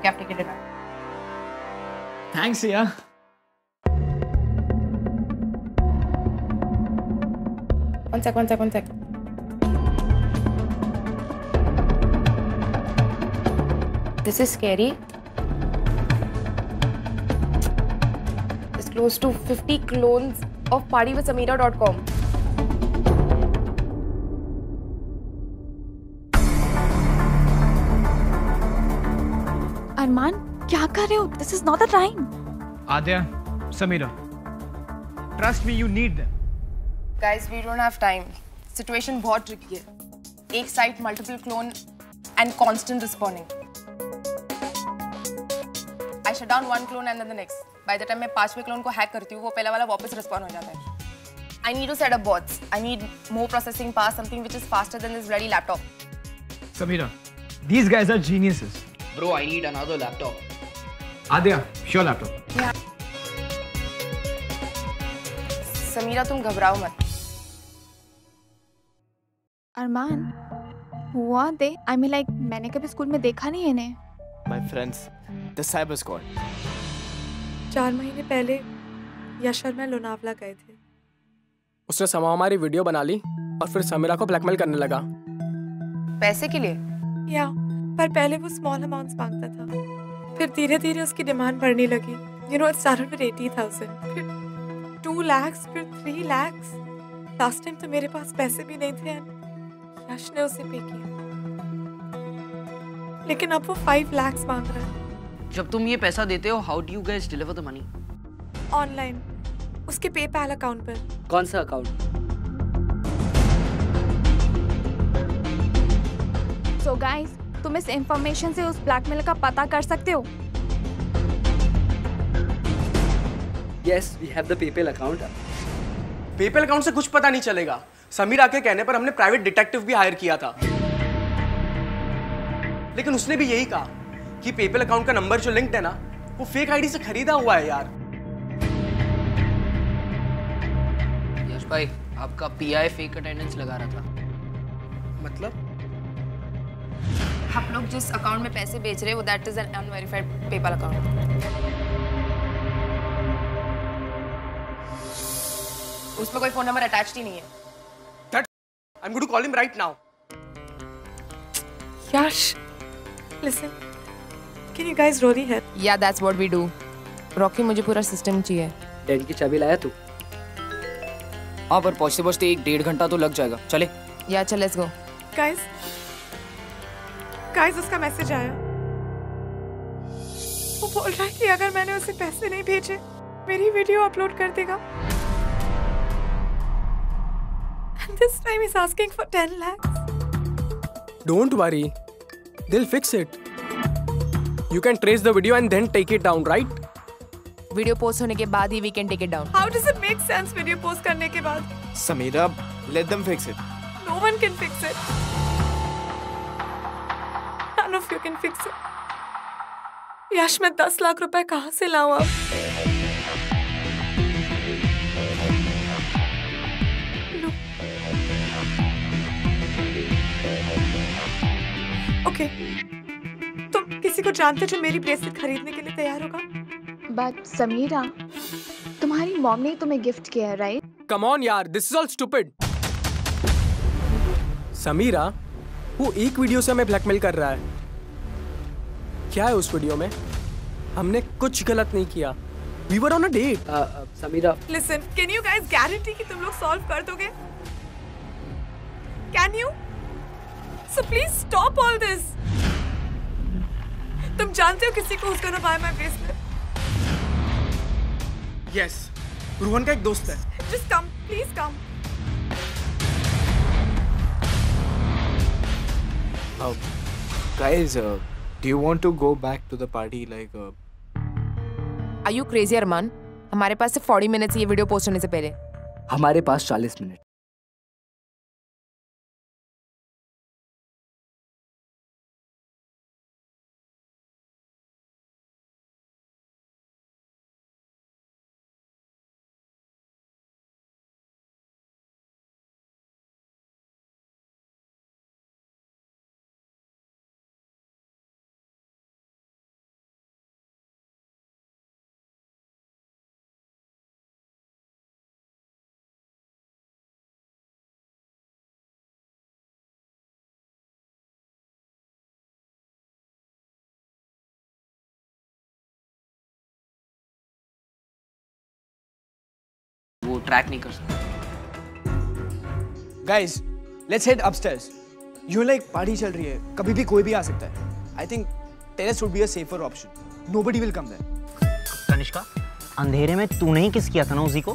Okay, I've taken it back. Thanks, yeah. One sec, one sec, one sec. This is scary. It's close to 50 clones of partywithsamira.com. क्या कर रहे हो this is not the time Adya, Samira. Trust me, you need them. Guys, we don't have time. Situation बहुत tricky है. एक site, multiple clone and constant respawning. I shut down one clone and then the next. By the time मैं पांचवें clone को hack करती हूँ, वो पहला वाला वापस respawn हो जाता है. I need to set up bots. I need more processing power, something which is faster than this bloody laptop. Samira, these guys are geniuses. Bro, I need another laptop. Adya, your laptop. Samira तुम घबराओ मत. अरमान हुआ दे I mean like मैंने कभी school में देखा नहीं इन्हें My friends, the cyber squad. चार महीने पहले यश और मैं लोनावला गए थे उसने समा हमारी वीडियो बना ली और फिर समीरा को ब्लैकमेल करने लगा पैसे के लिए? या पर पहले वो स्मॉल अमाउंट्स माँगता था फिर धीरे धीरे उसकी डिमांड बढ़ने लगी। You know it started with 80000 फिर 2 lakhs फिर 3 lakhs लास्ट टाइम तो मेरे पास पैसे भी नहीं थे। यश ने उसे पे किया। लेकिन अब वो 5 lakhs मांग रहा है। जब तुम ये पैसा देते हो how do you guys deliver the money online उसके पेपैल अकाउंट पर। कौन सा अकाउंट सो गाइस तुम इस इंफॉर्मेशन से उस ब्लैकमेल का पता कर सकते हो? Yes, we have the PayPal account. PayPal account से कुछ पता नहीं चलेगा। समीरा के कहने पर हमने प्राइवेट डिटेक्टिव भी हायर किया था। लेकिन उसने भी यही कहा कि पेपल अकाउंट का नंबर जो लिंक्ड है ना वो फेक आईडी से खरीदा हुआ है यार। यश भाई आपका पीआई फेक अटेंडेंस लगा रहा था। मतलब? आप लोग जिस अकाउंट में पैसे बेच रहे हो that is an unverified PayPal account उसमें कोई फ़ोन नंबर अटैच्ड ही नहीं है। I am going to call him right now Yash listen can you guys really help yeah that's what we do Rocky मुझे पूरा सिस्टम चाहिए। Daddy की चाबी लाया तू? हाँ पर पहुँचते पहुँचते एक डेढ़ घंटा तो लग जाएगा। चले। या चल लेट्स गो गाइस गाइस उसका मैसेज आया वो बोल रहा है कि अगर मैंने उसे पैसे नहीं भेजे मेरी वीडियो अपलोड कर देगा And this time he's asking for 10 lakhs. Don't worry दिल fix it you can trace the video and then take it down right video post होने के बाद ही we can take it down How does it make sense video post करने के बाद? Samira, let them fix it. No one can fix it. Of you can fix it. यश मैं 10 लाख रुपए कहाँ से लाऊं अब? ओके तुम किसी को जानते जो मेरी ब्रेसलेट खरीदने के लिए तैयार होगा? बट समीरा तुम्हारी मॉम ने तुम्हें गिफ्ट किया है राइट कम ऑन यार this is all stupid Samira वो एक वीडियो से हमें ब्लैकमेल कर रहा है। क्या है उस वीडियो में? हमने कुछ गलत नहीं किया। We were on a date Uh, uh, Samira, listen can you guys guarantee कि तुम लोग सॉल्व कर दोगे? Can you so please stop all this तुम जानते हो किसी को who's gonna buy my bracelet? Yes Rohan का एक दोस्त है। Just come please come. Uh, guys, uh, do you want to go back to the party? Like, uh, Are you crazy, Arman? हमारे पास सिर्फ़ 40 मिनट्स ये वीडियो पोस्ट होने से पहले हमारे पास 40 मिनट ट्रैक नहीं कर सकता। Guys let's head upstairs you like party चल रही है। कभी भी कोई भी आ सकता है। I think terrace would be a safer option nobody will come there Kanishka अंधेरे में तूने ही किस किया था ना उसी को?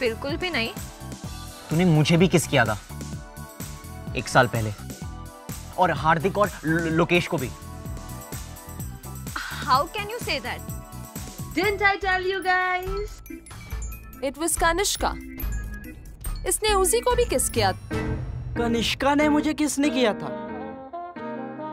बिल्कुल भी नहीं। तूने मुझे भी किस किया था? एक साल पहले। और हार्दिक और लोकेश को भी। How can you say that Didn't I tell you guys? It was Kanishka इसने उसी को भी किस किया? कनिष्का ने मुझे किस ने किया था?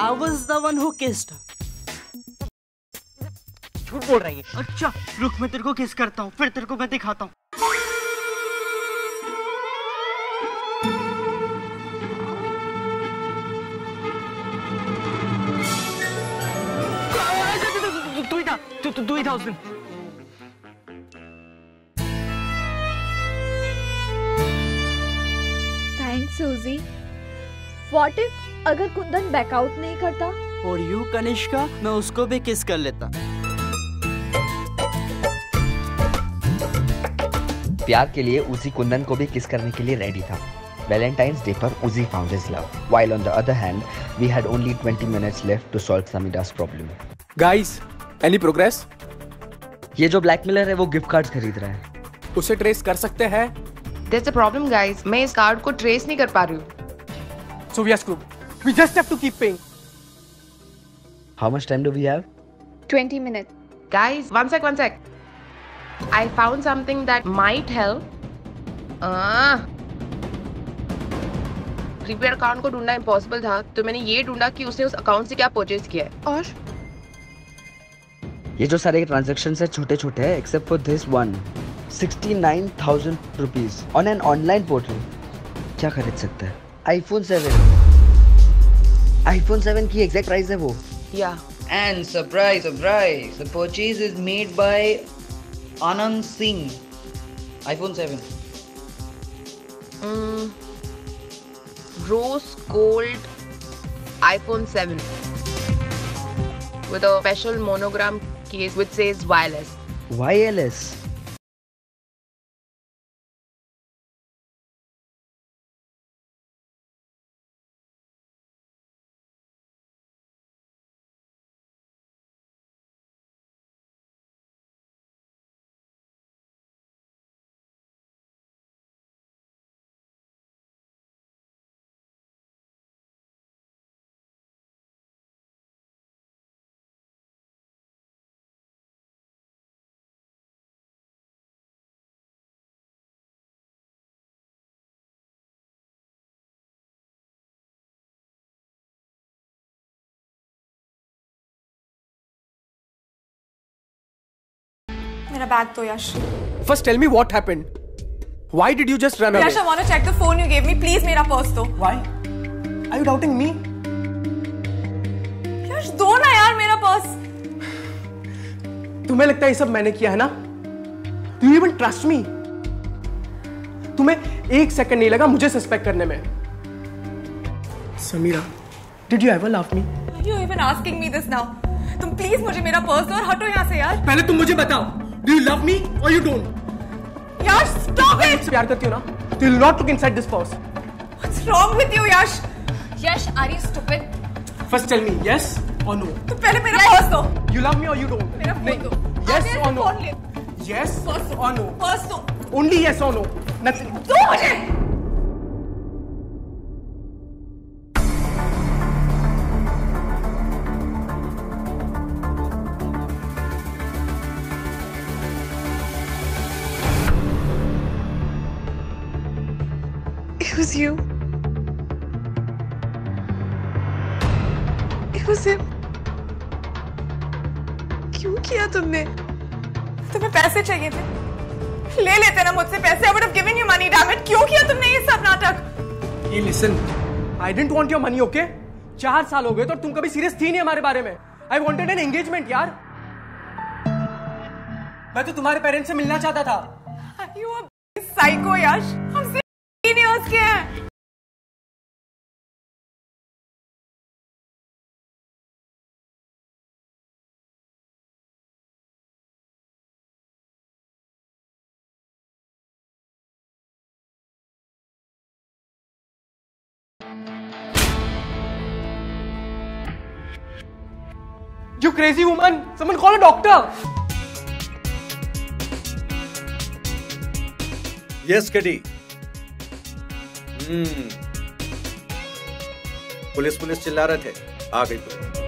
I was the one who kissed झूठ बोल रही है। अच्छा रुक, मैं तेरे को किस करता हूँ। फिर तेरे को मैं दिखाता हूँ। तू ही था तू तू ही था उस दिन। सूजी व्हाट इफ़ अगर कुंदन बैकआउट नहीं करता? और यू कनिष्का मैं उसको भी किस कर लेता। प्यार के लिए उसी कुंदन को भी किस करने के लिए रेडी था। वैलेंटाइंस डे पर Ujji found his love while on the other hand we had only 20 minutes left to solve Samida's problem guys any progress ये जो ब्लैकमेलर है वो गिफ्ट कार्ड्स खरीद रहा है। उसे ट्रेस कर सकते हैं? There's a problem, guys. मैं इस कार्ड को ट्रेस नहीं कर पा रही हूँ so we are screwed we just have to keep paying how much time do we have 20 minutes. Guys, one sec, one sec. I found something that might help. Ah. Prepaid account को ढूंढना impossible था तो मैंने ये ढूंढा कि उसने उस अकाउंट से क्या परचेज किया है और ये जो सारे ट्रांजैक्शन है छोटे छोटे हैं except for this one 69,000 rupees on an online portal क्या खरीद सकता है? आईफोन 7 आईफोन 7 की एग्जैक्ट प्राइस है वो। Yeah. And surprise surprise purchase is made by Anand Singh iPhone 7 rose gold iPhone 7 with special monogram case which says wireless wireless मेरा bag तो Yash. First tell me what happened why did you just run Yash I want to check the phone you gave me please मेरा purse दो। Why are you doubting me Yash दो ना यार मेरा purse तुम्हें लगता है ये सब मैंने किया है ना? Do you even trust me तुम्हें एक सेकंड नहीं लगा मुझे सस्पेक्ट करने में। Samira did you ever love me you even asking me this now तुम प्लीज़ मुझे मेरा पर्स दो और हटो यहाँ से यार। पहले तुम मुझे बताओ। डू यू लव मी और you don't Yash stop it प्यार करती हो ना तो you not look inside this purse what's wrong with you Yash Yash, are you stupid? First tell me yes और नो तुम पहले मेरा पर्स दो यू लव मी और यू डोंट मेरा फोन दो यस और नो फोन ले यस और नो पर्स दो ओनली यस और नो नथिंग दो मुझे Was you. It was him. क्यों किया तुमने? तुम्हें पैसे चाहिए थे। ले लेते ना मुझसे पैसे। I would have given you money damn it क्यों किया तुमने ये सब नाटक? ये listen I don't want your money okay चार साल हो गए तो तुम कभी सीरियस थी नहीं हमारे बारे में। आई वांटेड एन एंगेजमेंट यार। मैं तो तुम्हारे पेरेंट्स से मिलना चाहता था। यू साइको यश फंस गए हैं You crazy woman! Someone call a doctor! Yes, Kitty. Police police चिल्ला रहे थे। आ गई पुलिस।